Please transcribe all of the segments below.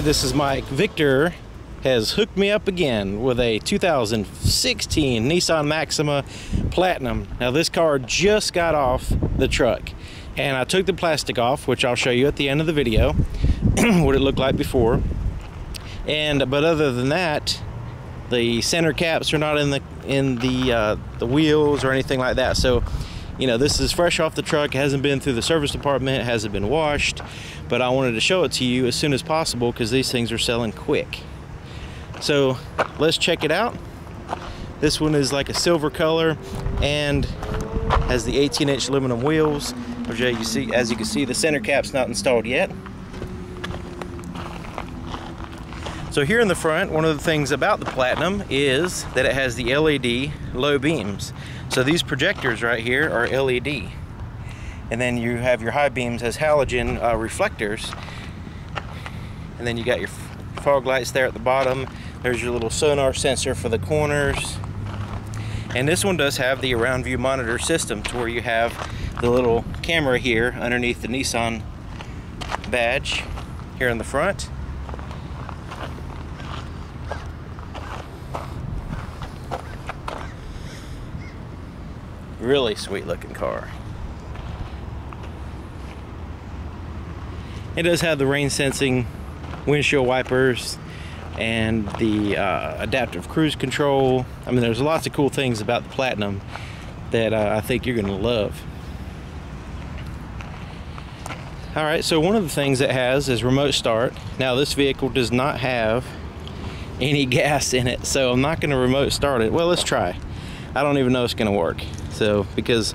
This is Mike. Victor has hooked me up again with a 2016 Nissan Maxima Platinum. Now this car just got off the truck and I took the plastic off, which I'll show you at the end of the video, what it looked like before. And but other than that, the center caps are not in the in the uh, the wheels or anything like that. So you know this is fresh off the truck hasn't been through the service department hasn't been washed but I wanted to show it to you as soon as possible because these things are selling quick. So let's check it out. This one is like a silver color and has the 18 inch aluminum wheels. As you see as you can see the center cap's not installed yet. So here in the front, one of the things about the Platinum is that it has the LED low beams. So these projectors right here are LED. And then you have your high beams as halogen uh, reflectors. And then you got your fog lights there at the bottom. There's your little sonar sensor for the corners. And this one does have the around view monitor system to where you have the little camera here underneath the Nissan badge here in the front. Really sweet looking car. It does have the rain sensing windshield wipers and the uh, adaptive cruise control. I mean, there's lots of cool things about the Platinum that uh, I think you're going to love. All right, so one of the things it has is remote start. Now, this vehicle does not have any gas in it, so I'm not going to remote start it. Well, let's try. I don't even know it's going to work. So because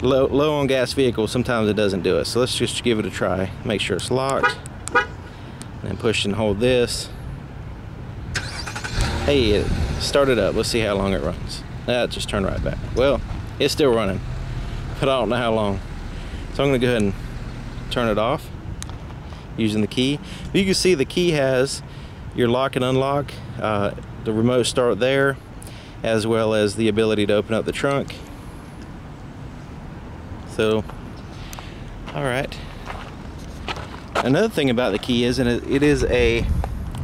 low, low on gas vehicles, sometimes it doesn't do it. So let's just give it a try. Make sure it's locked. And push and hold this. Hey, it started up. Let's see how long it runs. That just turned right back. Well, it's still running, but I don't know how long. So I'm gonna go ahead and turn it off using the key. You can see the key has your lock and unlock, uh, the remote start there, as well as the ability to open up the trunk. So, all right. Another thing about the key is, and it is a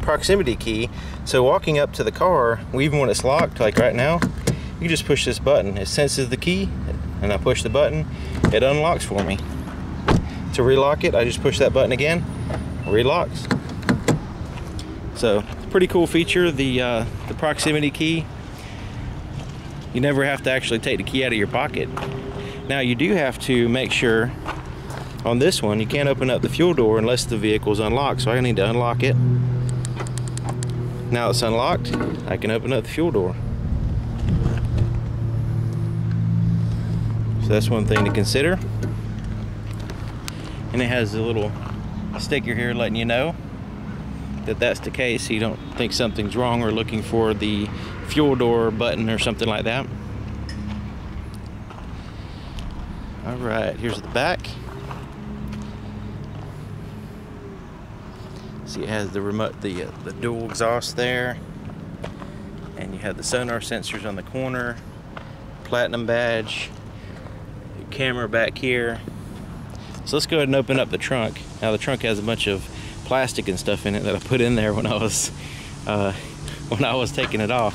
proximity key. So walking up to the car, even when it's locked, like right now, you just push this button. It senses the key, and I push the button, it unlocks for me. To relock it, I just push that button again, relocks. So, pretty cool feature, the, uh, the proximity key you never have to actually take the key out of your pocket. Now you do have to make sure on this one you can't open up the fuel door unless the vehicle is unlocked so I need to unlock it. Now it's unlocked I can open up the fuel door. So that's one thing to consider. And it has a little sticker here letting you know that that's the case you don't think something's wrong or looking for the fuel door button or something like that. All right, here's the back. See, it has the remote, the uh, the dual exhaust there, and you have the sonar sensors on the corner, platinum badge, camera back here. So let's go ahead and open up the trunk. Now the trunk has a bunch of plastic and stuff in it that I put in there when I was uh, when I was taking it off,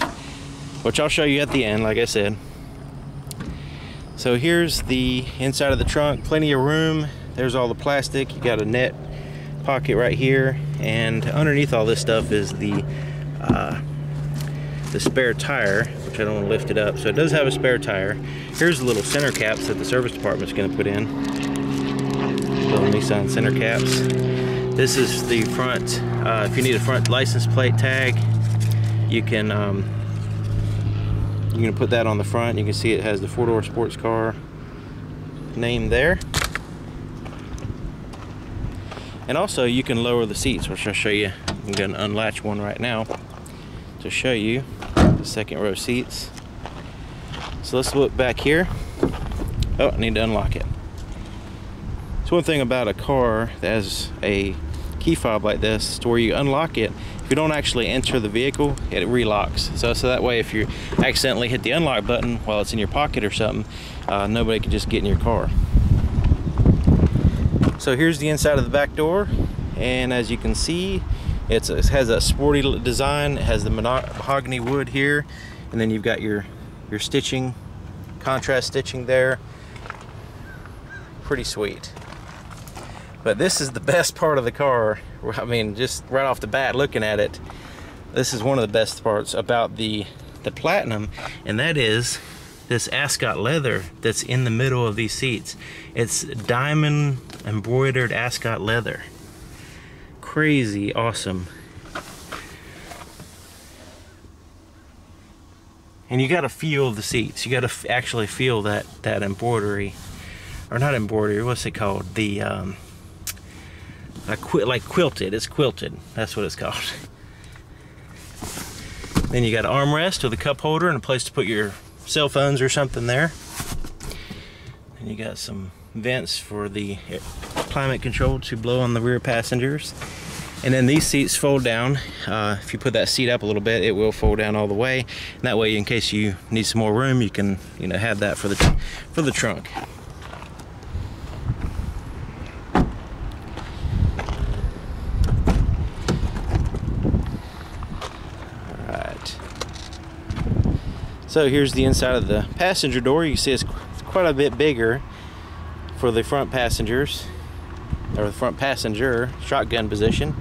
which I'll show you at the end, like I said. So here's the inside of the trunk, plenty of room. There's all the plastic. You got a net pocket right here, and underneath all this stuff is the uh, the spare tire, which I don't want to lift it up. So it does have a spare tire. Here's the little center caps that the service department's going to put in. Little Nissan center caps. This is the front. Uh, if you need a front license plate tag, you can um, you can put that on the front. You can see it has the four-door sports car name there. And also you can lower the seats, which I'll show you. I'm going to unlatch one right now to show you the second row seats. So let's look back here. Oh, I need to unlock it. It's one thing about a car that has a key fob like this to where you unlock it. If you don't actually enter the vehicle it relocks. So, so that way if you accidentally hit the unlock button while it's in your pocket or something uh, nobody can just get in your car. So here's the inside of the back door and as you can see it's, it has a sporty design. It has the mahogany wood here and then you've got your your stitching contrast stitching there. Pretty sweet but this is the best part of the car. I mean just right off the bat looking at it this is one of the best parts about the the platinum and that is this ascot leather that's in the middle of these seats. It's diamond embroidered ascot leather. Crazy awesome. And you got to feel the seats. You got to actually feel that that embroidery. Or not embroidery what's it called? The um qu like quilted it's quilted that's what it's called then you got an armrest with a cup holder and a place to put your cell phones or something there and you got some vents for the climate control to blow on the rear passengers and then these seats fold down. Uh, if you put that seat up a little bit, it will fold down all the way. And that way, in case you need some more room, you can you know have that for the for the trunk. Alright. So here's the inside of the passenger door. You see it's quite a bit bigger for the front passengers or the front passenger shotgun position.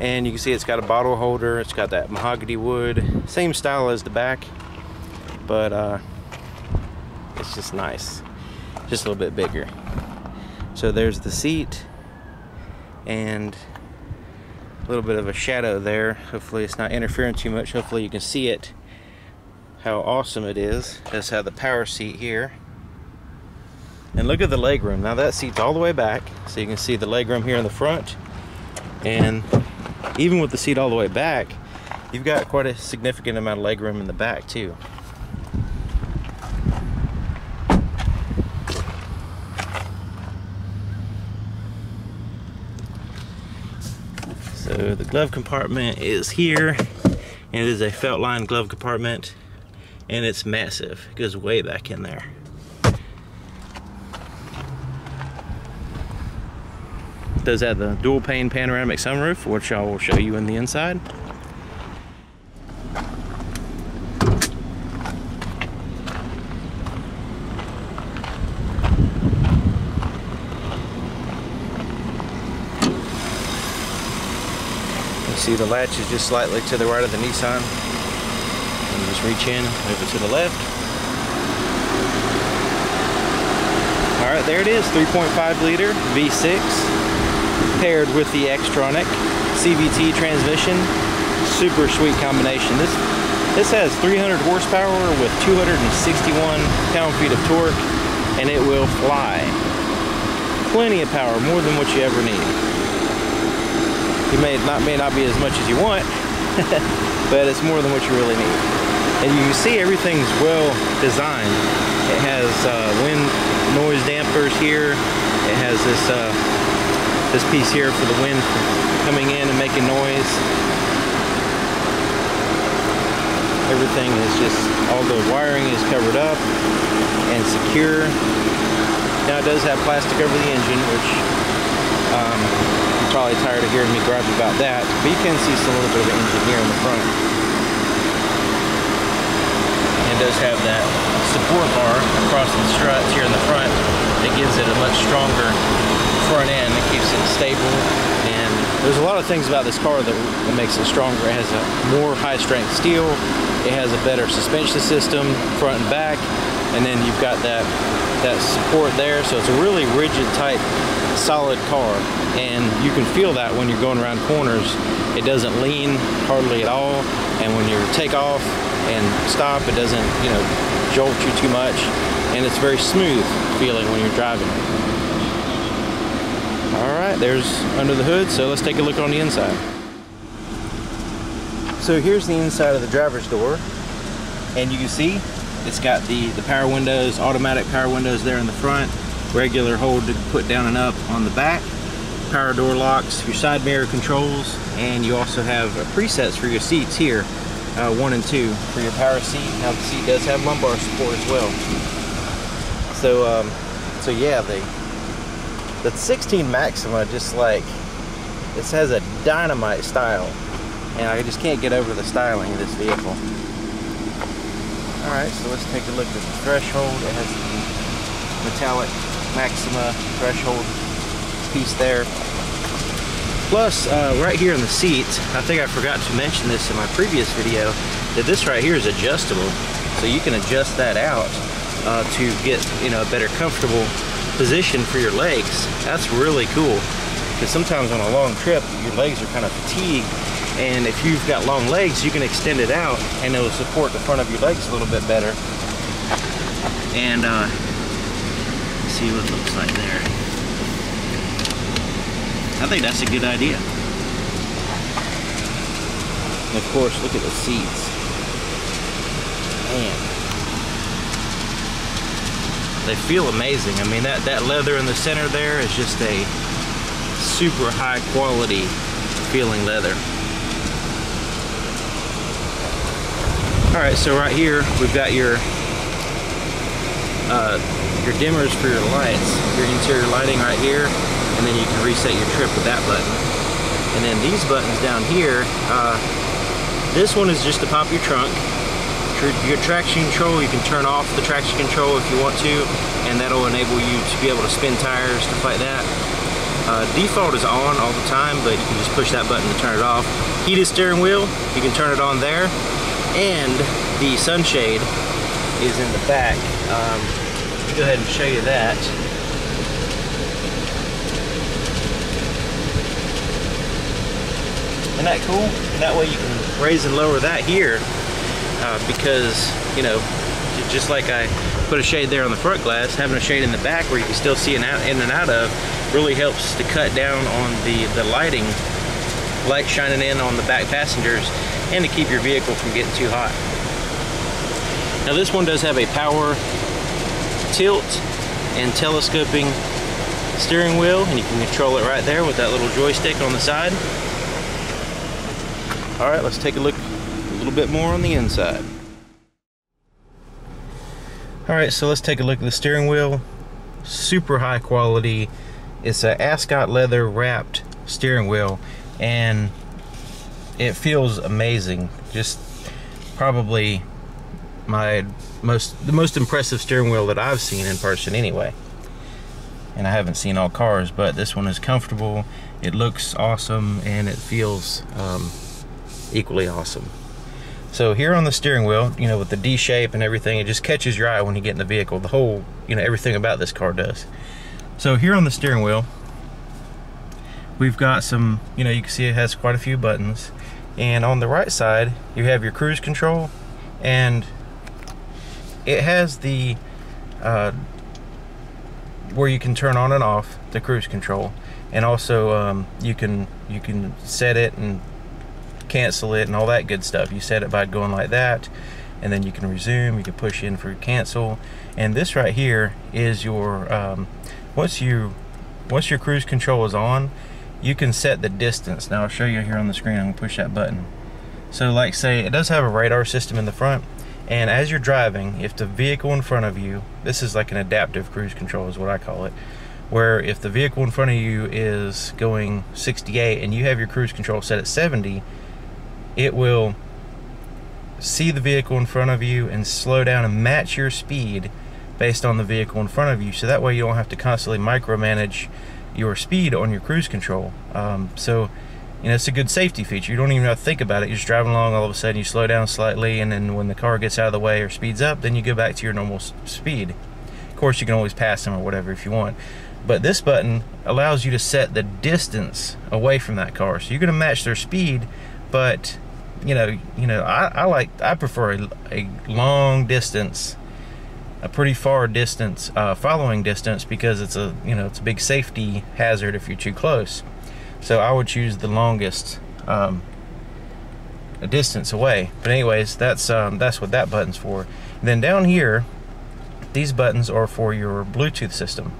And you can see it's got a bottle holder it's got that mahogany wood same style as the back but uh, it's just nice just a little bit bigger. So there's the seat and a little bit of a shadow there. Hopefully it's not interfering too much. Hopefully you can see it how awesome it is does have the power seat here and look at the legroom. Now that seat's all the way back, so you can see the legroom here in the front. And even with the seat all the way back, you've got quite a significant amount of legroom in the back too. So the glove compartment is here. And it is a felt line glove compartment and it's massive. It goes way back in there. does have the dual pane panoramic sunroof, which I will show you in the inside. You see the latch is just slightly to the right of the Nissan. Just reach in, move it to the left. All right, there it is, 3.5 liter V6 paired with the Xtronic CVT transmission. Super sweet combination. This this has 300 horsepower with 261 pound-feet of torque, and it will fly. Plenty of power, more than what you ever need. You may not may not be as much as you want, but it's more than what you really need. And you can see everything's well designed. It has uh, wind noise dampers here. It has this uh, this piece here for the wind coming in and making noise. Everything is just, all the wiring is covered up and secure. Now it does have plastic over the engine, which um, you're probably tired of hearing me gripe about that, but you can see some little bit of engine here in the front. Does have that support bar across the struts here in the front that gives it a much stronger front end. It keeps it stable. And there's a lot of things about this car that, that makes it stronger. It has a more high strength steel. It has a better suspension system, front and back. And then you've got that, that support there. So it's a really rigid type solid car and you can feel that when you're going around corners it doesn't lean hardly at all and when you take off and stop it doesn't you know jolt you too much and it's very smooth feeling when you're driving all right, there's under the hood, so let's take a look on the inside. So here's the inside of the driver's door, and you can see it's got the, the power windows, automatic power windows there in the front, regular hold to put down and up on the back, power door locks, your side mirror controls, and you also have presets for your seats here, uh, one and two for your power seat. Now the seat does have lumbar support as well. So, um, so yeah, the the 16 Maxima just like this has a dynamite style and I just can't get over the styling of this vehicle. Alright, so let's take a look at the threshold. It has the metallic Maxima threshold piece there. Plus, uh, right here in the seat, I think I forgot to mention this in my previous video, that this right here is adjustable. So you can adjust that out uh, to get you know a better comfortable position for your legs. That's really cool because sometimes on a long trip, your legs are kind of fatigued and if you've got long legs, you can extend it out and it will support the front of your legs a little bit better. And uh, see what it looks like there. I think that's a good idea. And of course, look at the seats. Man. They feel amazing. I mean, that, that leather in the center there is just a super high quality feeling leather. All right, so right here, we've got your uh, your dimmers for your lights, your interior lighting right here, and then you can reset your trip with that button. And then these buttons down here, uh, this one is just to pop your trunk. Your traction control, you can turn off the traction control if you want to, and that'll enable you to be able to spin tires, stuff like that. Uh, default is on all the time, but you can just push that button to turn it off. Heated steering wheel, you can turn it on there, and the sunshade is in the back. Um, go ahead and show you that. Isn't that cool? And that way you can raise and lower that here uh, because, you know, just like I put a shade there on the front glass, having a shade in the back where you can still see an out, in and out of really helps to cut down on the, the lighting, light shining in on the back passengers and to keep your vehicle from getting too hot. Now this one does have a power tilt and telescoping steering wheel and you can control it right there with that little joystick on the side. All right, let's take a look a little bit more on the inside. All right, so let's take a look at the steering wheel. Super high quality. It's a ascot leather wrapped steering wheel and it feels amazing. Just probably my most the most impressive steering wheel that I've seen in person anyway. And I haven't seen all cars, but this one is comfortable. It looks awesome and it feels um, equally awesome. So here on the steering wheel, you know, with the D shape and everything, it just catches your eye when you get in the vehicle. The whole, you know, everything about this car does. So here on the steering wheel, we've got some, you know, you can see it has quite a few buttons. And on the right side, you have your cruise control and it has the uh, where you can turn on and off the cruise control and also um, you can you can set it and cancel it and all that good stuff. You set it by going like that and then you can resume, you can push in for cancel. And this right here is your, um, once you, once your cruise control is on, you can set the distance. Now I'll show you here on the screen, I'm gonna push that button. So like say, it does have a radar system in the front, and as you're driving, if the vehicle in front of you, this is like an adaptive cruise control is what I call it, where if the vehicle in front of you is going 68 and you have your cruise control set at 70, it will see the vehicle in front of you and slow down and match your speed based on the vehicle in front of you. So that way you don't have to constantly micromanage your speed on your cruise control. Um, so you know it's a good safety feature. You don't even have to think about it. You're just driving along all of a sudden you slow down slightly and then when the car gets out of the way or speeds up then you go back to your normal speed. Of course you can always pass them or whatever if you want. But this button allows you to set the distance away from that car. So you're going to match their speed but you know, you know, I, I like I prefer a, a, long distance, a pretty far distance, uh, following distance because it's a you know it's a big safety hazard if you're too close. So I would choose the longest um, distance away. But anyways, that's um, that's what that button's for. And then down here, these buttons are for your Bluetooth system,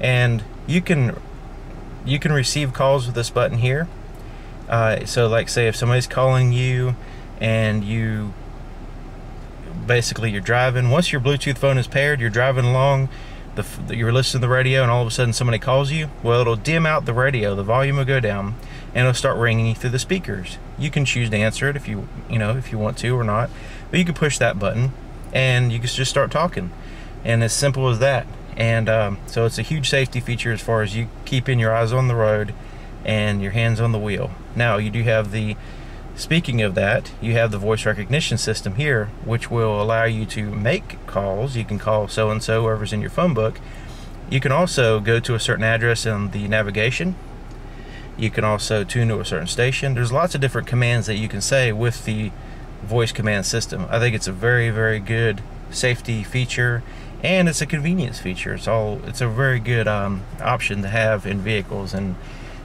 and you can you can receive calls with this button here uh, so like say if somebody's calling you and you basically you're driving once your Bluetooth phone is paired you're driving along the, you're listening to the radio and all of a sudden somebody calls you, well, it'll dim out the radio, the volume will go down, and it'll start ringing through the speakers. You can choose to answer it if you you know if you want to or not, but you can push that button and you can just start talking, and as simple as that. And um, so it's a huge safety feature as far as you keeping your eyes on the road and your hands on the wheel. Now you do have the Speaking of that, you have the voice recognition system here, which will allow you to make calls. You can call so-and-so, whoever's in your phone book. You can also go to a certain address in the navigation. You can also tune to a certain station. There's lots of different commands that you can say with the voice command system. I think it's a very, very good safety feature and it's a convenience feature. It's all it's a very good um, option to have in vehicles and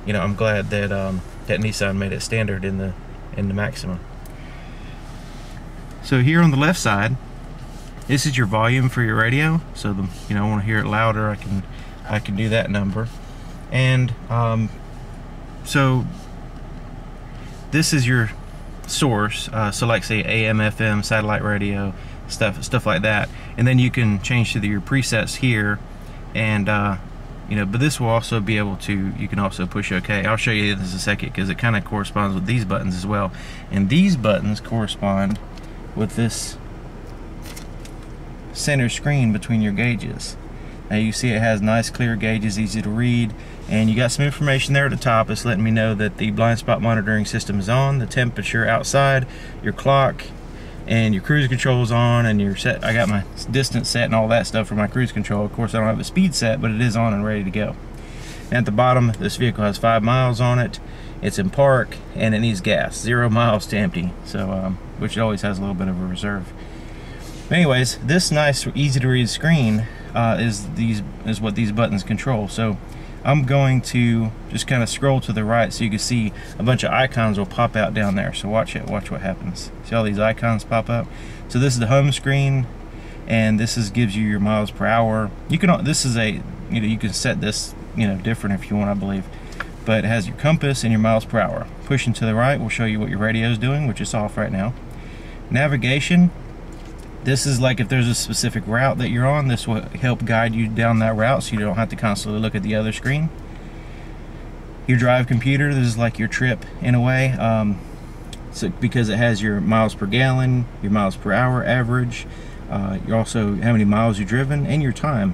you know I'm glad that um, that Nissan made it standard in the in the Maxima. So here on the left side, this is your volume for your radio. So the you know I want to hear it louder, I can I can do that number. And um, so this is your source. Uh, so like say AM, FM, satellite radio, stuff stuff like that. And then you can change to the, your presets here and uh, you know but this will also be able to you can also push OK. I'll show you this in a second because it kind of corresponds with these buttons as well. And these buttons correspond with this center screen between your gauges. Now you see it has nice clear gauges easy to read and you got some information there at the top. It's letting me know that the blind spot monitoring system is on the temperature outside your clock and your cruise control is on and your set I got my distance set and all that stuff for my cruise control. Of course I don't have a speed set but it is on and ready to go. And at the bottom this vehicle has five miles on it. It's in park and it needs gas. Zero miles to empty. So um, which always has a little bit of a reserve. But anyways this nice easy to read screen uh, is these is what these buttons control. So I'm going to just kind of scroll to the right so you can see a bunch of icons will pop out down there. So watch it, watch what happens. See all these icons pop up? So this is the home screen and this is gives you your miles per hour. You can this is a you know you can set this you know different if you want I believe. But it has your compass and your miles per hour. Pushing to the right will show you what your radio is doing, which is off right now. Navigation, this is like if there's a specific route that you're on, this will help guide you down that route so you don't have to constantly look at the other screen. Your drive computer, this is like your trip in a way, um, so because it has your miles per gallon, your miles per hour average, uh, you also how many miles you've driven, and your time.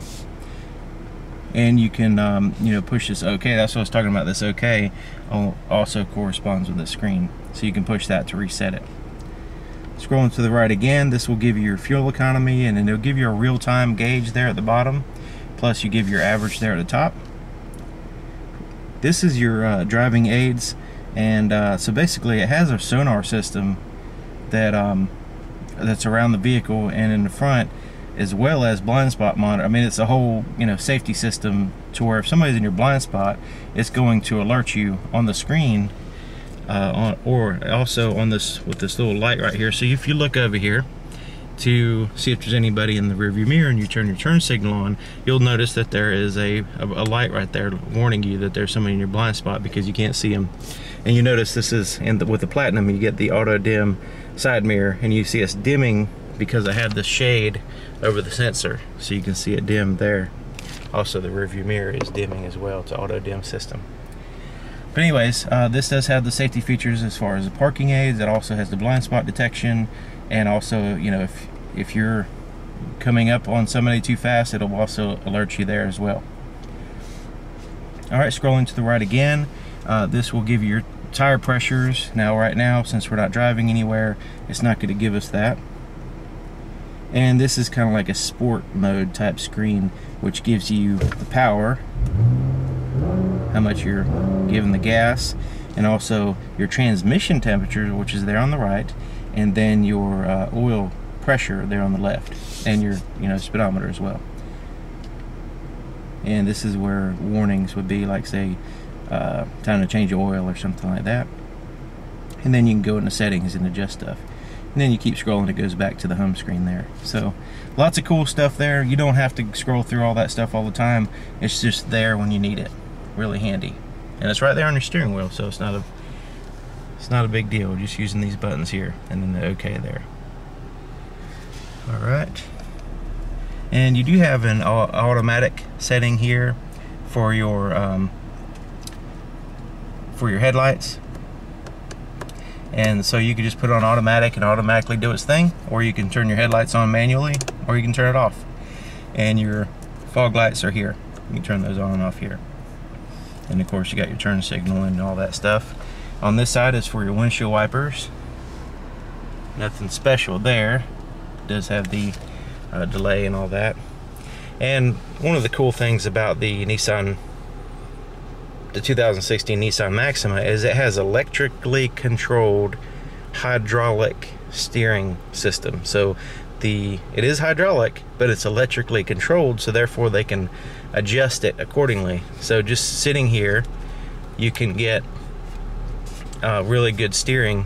And you can, um, you know, push this OK. That's what I was talking about. This OK also corresponds with the screen, so you can push that to reset it. Scrolling to the right again, this will give you your fuel economy and it'll give you a real-time gauge there at the bottom. Plus you give your average there at the top. This is your uh, driving aids and uh, so basically it has a sonar system that um, that's around the vehicle and in the front as well as blind spot monitor. I mean, it's a whole, you know, safety system to where if somebody's in your blind spot, it's going to alert you on the screen uh, on, or also on this with this little light right here. So if you look over here to see if there's anybody in the rearview mirror and you turn your turn signal on, you'll notice that there is a, a, a light right there warning you that there's somebody in your blind spot because you can't see them. And you notice this is, and with the Platinum, you get the auto dim side mirror and you see us dimming because I have the shade over the sensor so you can see it dim there. Also the rearview mirror is dimming as well. It's auto dim system. But anyways, uh, this does have the safety features as far as the parking aids. It also has the blind spot detection, and also, you know, if if you're coming up on somebody too fast, it'll also alert you there as well. All right, scrolling to the right again, uh, this will give you your tire pressures. Now, right now, since we're not driving anywhere, it's not going to give us that. And this is kind of like a sport mode type screen, which gives you the power how much you're giving the gas, and also your transmission temperature, which is there on the right, and then your uh, oil pressure there on the left, and your you know speedometer as well. And this is where warnings would be, like say, uh, time to change oil or something like that. And then you can go into settings and adjust stuff. And then you keep scrolling, it goes back to the home screen there. So lots of cool stuff there. You don't have to scroll through all that stuff all the time. It's just there when you need it really handy. And it's right there on your steering wheel, so it's not a it's not a big deal. Just using these buttons here and then the OK there. All right. And you do have an automatic setting here for your um, for your headlights. And so you can just put on automatic and automatically do its thing, or you can turn your headlights on manually, or you can turn it off. And your fog lights are here. You can turn those on and off here. And of course you got your turn signal and all that stuff. On this side is for your windshield wipers. Nothing special there. It does have the uh, delay and all that. And one of the cool things about the Nissan, the 2016 Nissan Maxima is it has electrically controlled hydraulic steering system. So the it is hydraulic, but it's electrically controlled, so therefore they can adjust it accordingly. So just sitting here, you can get a really good steering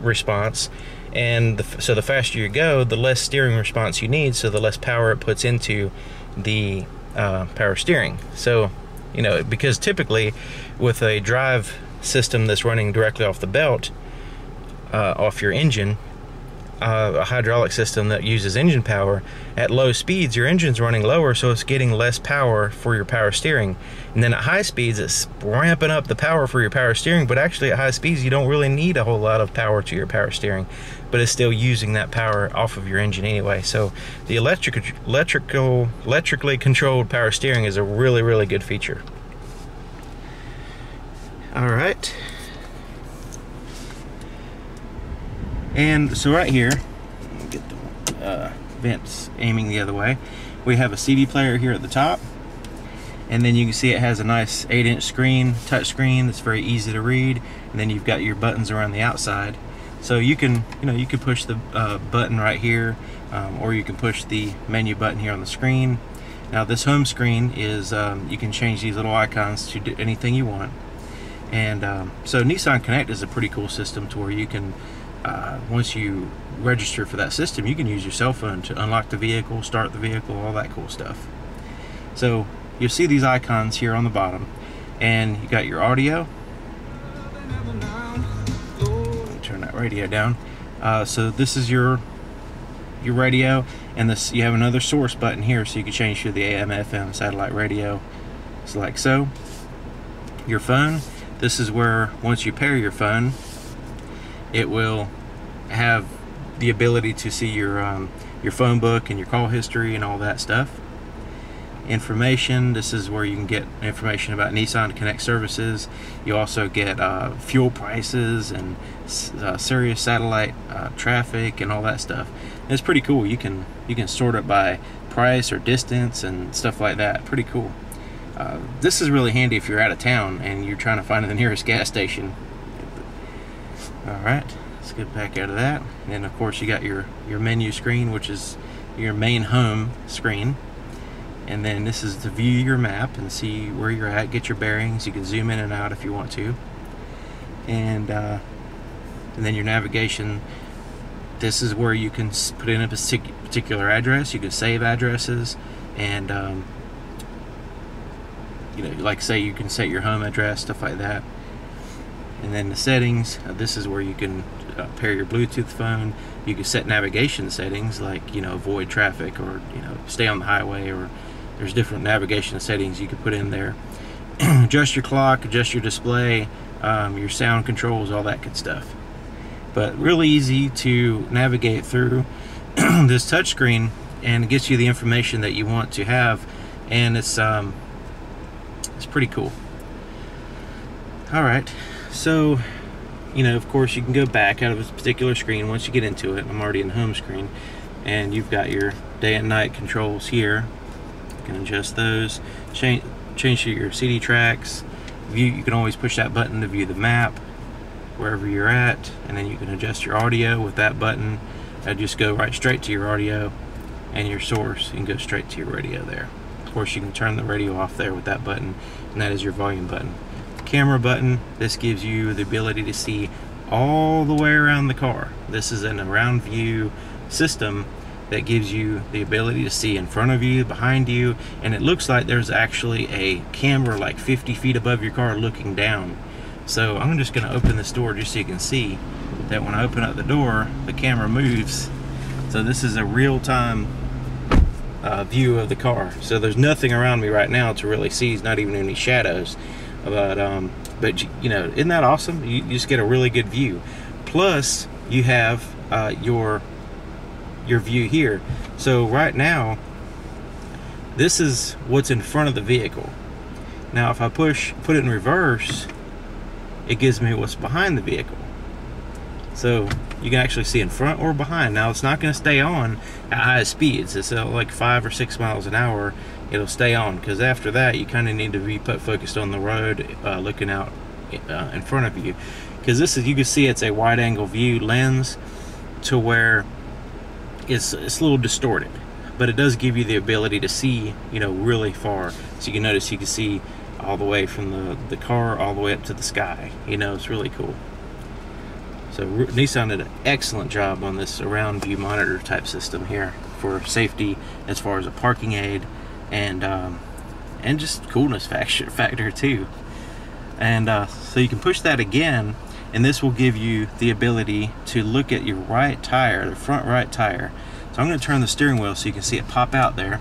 response and the, so the faster you go the less steering response you need so the less power it puts into the uh, power steering so you know because typically with a drive system that's running directly off the belt uh, off your engine uh, a hydraulic system that uses engine power. At low speeds your engine's running lower so it's getting less power for your power steering. And then at high speeds it's ramping up the power for your power steering but actually at high speeds you don't really need a whole lot of power to your power steering but it's still using that power off of your engine anyway. So the electric electrical electrically controlled power steering is a really really good feature. All right And so right here, get the uh, vents aiming the other way, we have a CD player here at the top. And then you can see it has a nice 8 inch screen, touch screen that's very easy to read. And then you've got your buttons around the outside. So you can, you know, you can push the uh, button right here, um, or you can push the menu button here on the screen. Now this home screen is, um, you can change these little icons to do anything you want. And um, so Nissan Connect is a pretty cool system to where you can uh, once you register for that system, you can use your cell phone to unlock the vehicle, start the vehicle, all that cool stuff. So you'll see these icons here on the bottom, and you got your audio. turn that radio down. Uh, so this is your your radio, and this you have another source button here, so you can change to the AM, FM, satellite radio, so like so. Your phone. This is where once you pair your phone, it will have the ability to see your um, your phone book and your call history and all that stuff. Information, this is where you can get information about Nissan Connect services. You also get uh, fuel prices and uh, Sirius satellite uh, traffic and all that stuff. And it's pretty cool. You can you can sort it by price or distance and stuff like that. Pretty cool. Uh, this is really handy if you're out of town and you're trying to find the nearest gas station Alright, let's get back out of that. And of course you got your, your menu screen, which is your main home screen. And then this is to view your map and see where you're at, get your bearings. You can zoom in and out if you want to. And, uh, and then your navigation, this is where you can put in a particular address. You can save addresses and, um, you know, like say you can set your home address, stuff like that and then the settings uh, this is where you can uh, pair your Bluetooth phone. You can set navigation settings like you know avoid traffic or you know stay on the highway or there's different navigation settings you can put in there. Adjust your clock adjust your display um, your sound controls all that good stuff. But really easy to navigate through this touchscreen and it gets you the information that you want to have and it's um, it's pretty cool. All right so you know of course you can go back out of a particular screen once you get into it. I'm already in the home screen. And you've got your day and night controls here. You can adjust those. Change change your CD tracks. View you can always push that button to view the map wherever you're at. And then you can adjust your audio with that button. I just go right straight to your audio and your source can go straight to your radio there. Of course you can turn the radio off there with that button. And that is your volume button camera button. This gives you the ability to see all the way around the car. This is an around view system that gives you the ability to see in front of you, behind you, and it looks like there's actually a camera like 50 feet above your car looking down. So I'm just going to open this door just so you can see that when I open up the door, the camera moves. So this is a real-time uh, view of the car. So there's nothing around me right now to really see, not even any shadows. But um, but you know, isn't that awesome? You, you just get a really good view. Plus, you have uh, your your view here. So right now, this is what's in front of the vehicle. Now, if I push, put it in reverse, it gives me what's behind the vehicle. So you can actually see in front or behind. Now it's not going to stay on at high speeds. It's uh, like five or six miles an hour. It'll stay on because after that you kind of need to be put focused on the road, uh, looking out uh, in front of you. Because this is, you can see it's a wide angle view lens to where it's, it's a little distorted. But it does give you the ability to see, you know, really far. So you can notice you can see all the way from the, the car all the way up to the sky. You know, it's really cool. So Nissan did an excellent job on this around view monitor type system here for safety as far as a parking aid and um, and just coolness factor, factor too. And uh, so you can push that again and this will give you the ability to look at your right tire, the front right tire. So I'm going to turn the steering wheel so you can see it pop out there.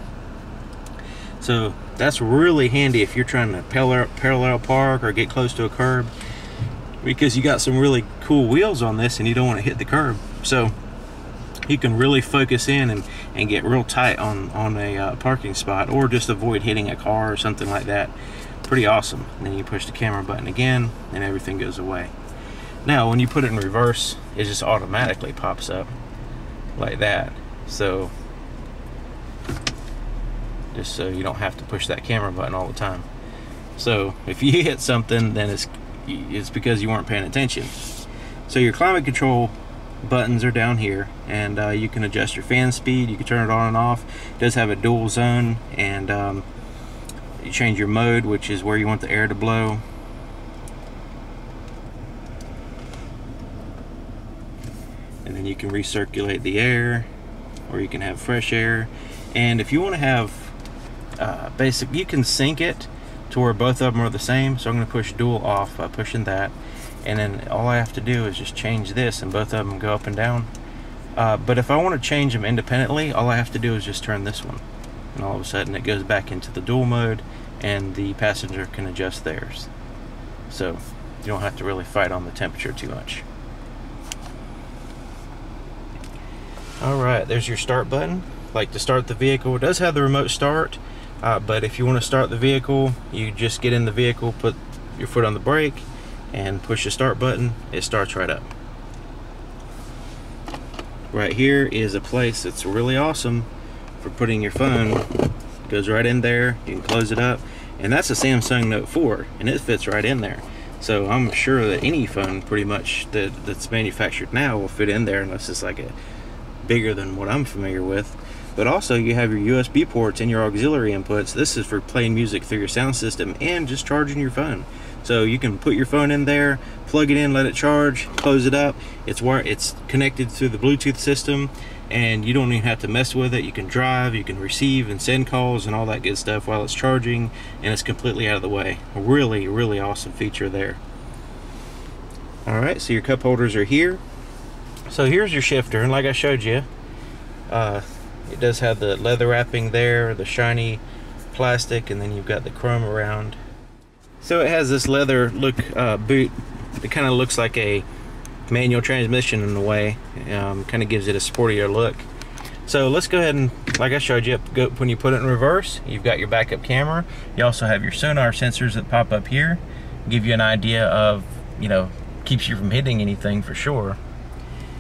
So that's really handy if you're trying to parallel, parallel park or get close to a curb because you got some really cool wheels on this and you don't want to hit the curb. So you can really focus in and, and get real tight on, on a uh, parking spot or just avoid hitting a car or something like that. Pretty awesome. And then you push the camera button again and everything goes away. Now when you put it in reverse, it just automatically pops up like that. So just so you don't have to push that camera button all the time. So if you hit something, then it's it's because you weren't paying attention. So your climate control buttons are down here and uh, you can adjust your fan speed you can turn it on and off it does have a dual zone and um, you change your mode which is where you want the air to blow and then you can recirculate the air or you can have fresh air and if you want to have uh, basic you can sync it to where both of them are the same. So I'm going to push dual off by pushing that. And then all I have to do is just change this and both of them go up and down. Uh, but if I want to change them independently, all I have to do is just turn this one. And all of a sudden it goes back into the dual mode and the passenger can adjust theirs. So you don't have to really fight on the temperature too much. Alright, there's your start button. Like to start the vehicle, it does have the remote start. Uh, but if you want to start the vehicle, you just get in the vehicle, put your foot on the brake, and push the start button. It starts right up. Right here is a place that's really awesome for putting your phone. Goes right in there. You can close it up. And that's a Samsung Note 4, and it fits right in there. So I'm sure that any phone pretty much that, that's manufactured now will fit in there unless it's like a bigger than what I'm familiar with but also you have your USB ports and your auxiliary inputs. This is for playing music through your sound system and just charging your phone. So you can put your phone in there, plug it in, let it charge, close it up. It's where it's connected through the Bluetooth system and you don't even have to mess with it. You can drive, you can receive and send calls and all that good stuff while it's charging and it's completely out of the way. A really, really awesome feature there. All right, so your cup holders are here. So here's your shifter and like I showed you, uh, it does have the leather wrapping there, the shiny plastic, and then you've got the chrome around. So it has this leather look uh, boot. It kind of looks like a manual transmission in a way. Um, kind of gives it a sportier look. So let's go ahead and, like I showed you, go, when you put it in reverse, you've got your backup camera. You also have your sonar sensors that pop up here. Give you an idea of, you know, keeps you from hitting anything for sure.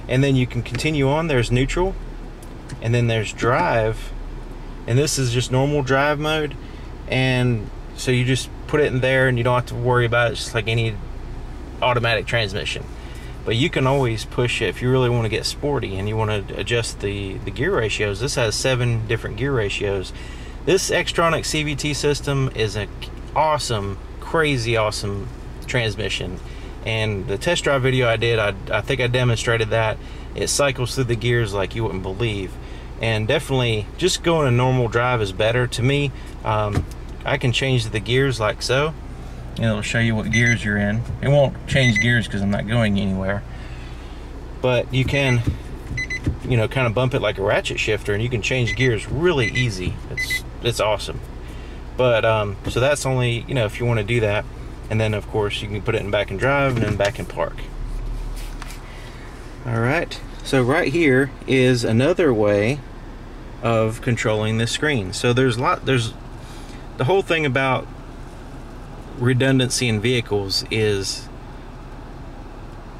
And then you can continue on. There's neutral and then there's drive and this is just normal drive mode and so you just put it in there and you don't have to worry about it. It's just like any automatic transmission. But you can always push it if you really want to get sporty and you want to adjust the the gear ratios. This has seven different gear ratios. This Xtronic CVT system is an awesome crazy awesome transmission. And the test drive video I did I, I think I demonstrated that. It cycles through the gears like you wouldn't believe. And definitely just going a normal drive is better. To me um, I can change the gears like so and it'll show you what gears you're in it won't change gears because I'm not going anywhere but you can you know, kind of bump it like a ratchet shifter and you can change gears really easy. It's, it's awesome. But, um, so that's only, you know, if you want to do that. And then of course you can put it in back and drive and then back and park. All right, so right here is another way of controlling the screen. So there's a lot, there's the whole thing about redundancy in vehicles is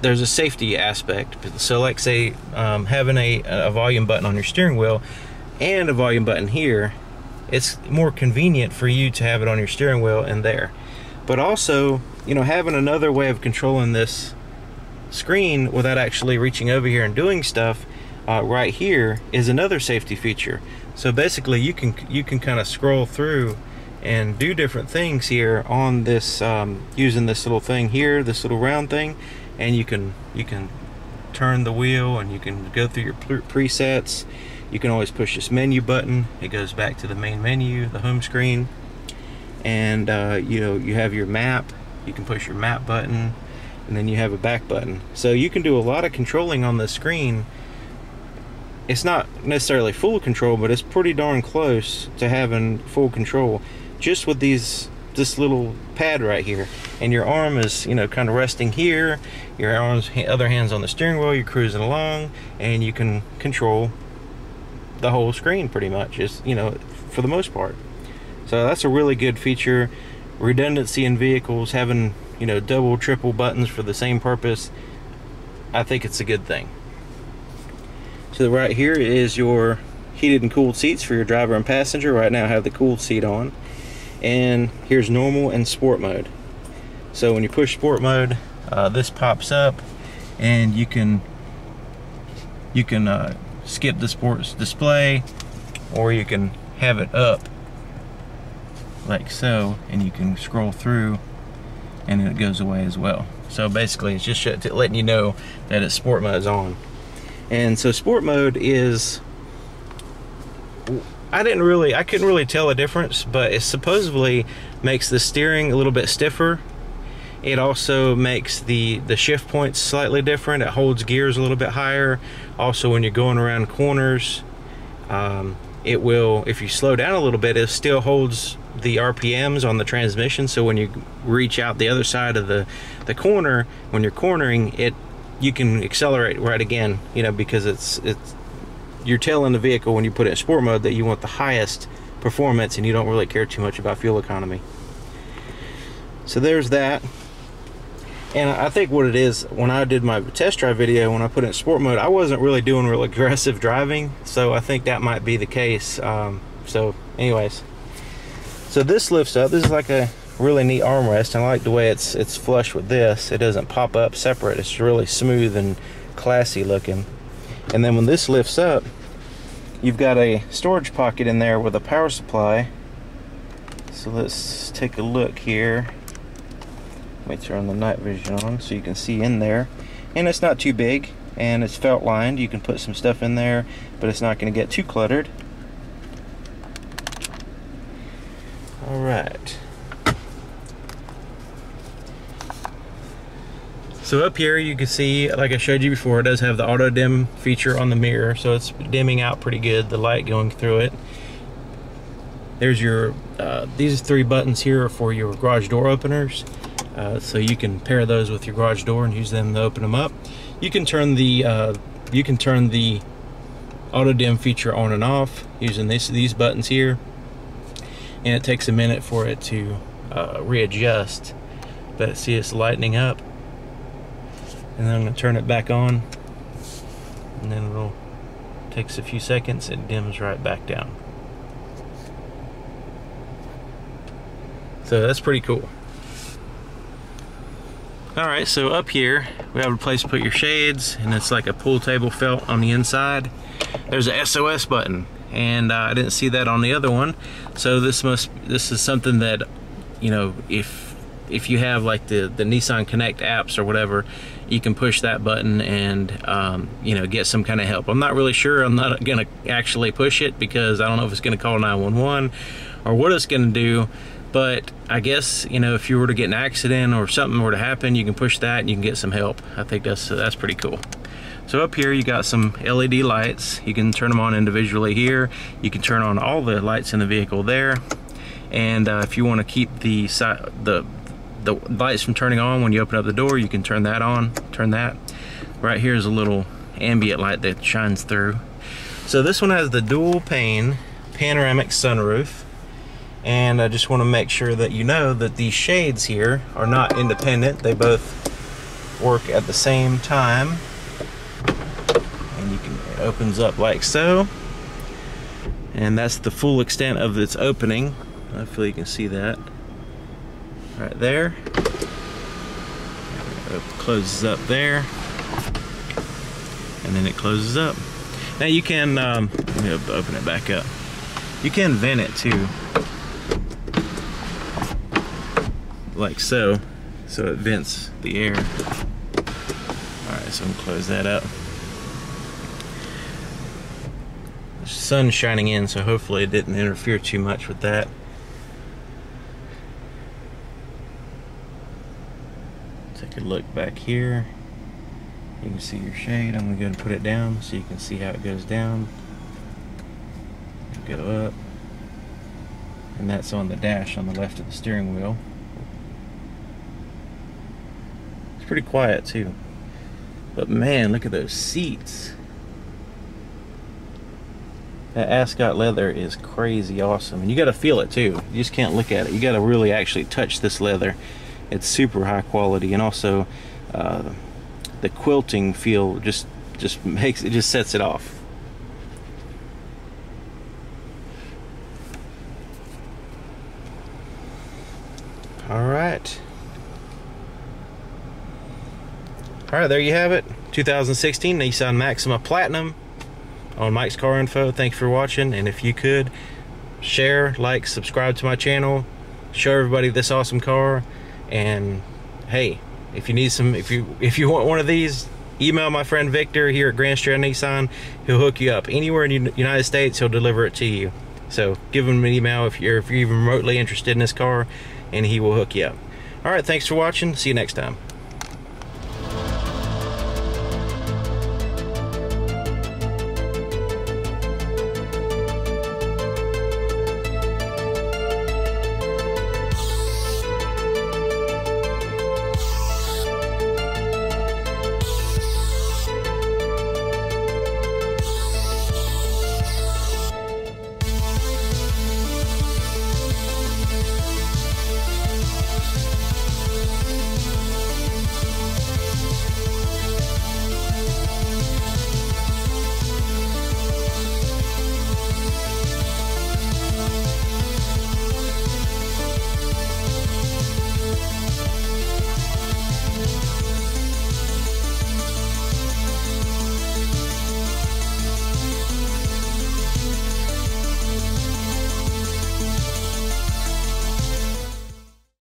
there's a safety aspect. So like say um, having a, a volume button on your steering wheel and a volume button here, it's more convenient for you to have it on your steering wheel and there. But also, you know, having another way of controlling this screen without actually reaching over here and doing stuff uh, right here is another safety feature. So basically you can you can kind of scroll through and do different things here on this um, using this little thing here this little round thing and you can you can turn the wheel and you can go through your presets. You can always push this menu button. It goes back to the main menu the home screen. And uh, you know you have your map. You can push your map button and then you have a back button. So you can do a lot of controlling on the screen. It's not necessarily full control but it's pretty darn close to having full control just with these this little pad right here. And your arm is you know kind of resting here. Your arms other hands on the steering wheel you're cruising along and you can control the whole screen pretty much is you know for the most part. So that's a really good feature. Redundancy in vehicles having you know double triple buttons for the same purpose I think it's a good thing. So the right here is your heated and cooled seats for your driver and passenger. Right now I have the cooled seat on and here's normal and sport mode. So when you push sport mode uh, this pops up and you can you can uh, skip the sports display or you can have it up like so and you can scroll through and it goes away as well. So basically it's just letting you know that it's sport mode is on. And so sport mode is I didn't really, I couldn't really tell a difference, but it supposedly makes the steering a little bit stiffer. It also makes the, the shift points slightly different. It holds gears a little bit higher. Also, when you're going around corners, um, it will, if you slow down a little bit, it still holds the RPMs on the transmission. So when you reach out the other side of the, the corner, when you're cornering, it you can accelerate right again, you know, because it's it's you're telling the vehicle when you put it in sport mode that you want the highest performance and you don't really care too much about fuel economy. So there's that. And I think what it is, when I did my test drive video, when I put it in sport mode, I wasn't really doing real aggressive driving. So I think that might be the case. Um, so anyways, so this lifts up. This is like a really neat armrest. I like the way it's it's flush with this. It doesn't pop up separate. It's really smooth and classy looking. And then when this lifts up, you've got a storage pocket in there with a power supply. So let's take a look here. Let me turn the night vision on so you can see in there. And it's not too big and it's felt lined. You can put some stuff in there, but it's not going to get too cluttered. All right. So up here you can see, like I showed you before, it does have the auto dim feature on the mirror, so it's dimming out pretty good, the light going through it. There's your, uh, these three buttons here are for your garage door openers. Uh, so you can pair those with your garage door and use them to open them up. You can turn the, uh, you can turn the auto dim feature on and off using this, these buttons here. And it takes a minute for it to uh, readjust. But see it's lightening up and then I'm going to turn it back on. And then it'll takes a few seconds it dims right back down. So that's pretty cool. Alright so up here we have a place to put your shades and it's like a pool table felt on the inside. There's a SOS button and uh, I didn't see that on the other one. So this must this is something that you know if if you have like the, the Nissan Connect apps or whatever, you can push that button and um, you know get some kind of help. I'm not really sure. I'm not gonna actually push it because I don't know if it's gonna call 911 or what it's gonna do. But I guess you know if you were to get an accident or something were to happen, you can push that and you can get some help. I think that's that's pretty cool. So up here you got some LED lights. You can turn them on individually here. You can turn on all the lights in the vehicle there. And uh, if you want to keep the, the the lights from turning on when you open up the door, you can turn that on, turn that. Right here is a little ambient light that shines through. So this one has the dual pane panoramic sunroof. And I just want to make sure that you know that these shades here are not independent. They both work at the same time and you can it opens up like so and that's the full extent of its opening hopefully you can see that right there. It closes up there. And then it closes up. Now you can um, open it back up. You can vent it too. Like so. So it vents the air. All right so I'm gonna close that up. The sun's shining in so hopefully it didn't interfere too much with that take look back here. You can see your shade. I'm gonna go and put it down so you can see how it goes down. Go up. And that's on the dash on the left of the steering wheel. It's pretty quiet too. But man look at those seats. That ascot leather is crazy awesome. And you got to feel it too. You just can't look at it. You got to really actually touch this leather it's super high quality and also uh, the quilting feel just just makes it just sets it off. All right. All right there you have it. 2016 Nissan Maxima Platinum on Mike's Car Info. Thanks for watching and if you could share like subscribe to my channel. Show everybody this awesome car and hey, if you need some, if you if you want one of these, email my friend Victor here at Grand Strand Nissan. He'll hook you up anywhere in the United States. He'll deliver it to you. So give him an email if you're if you're even remotely interested in this car, and he will hook you up. All right, thanks for watching. See you next time.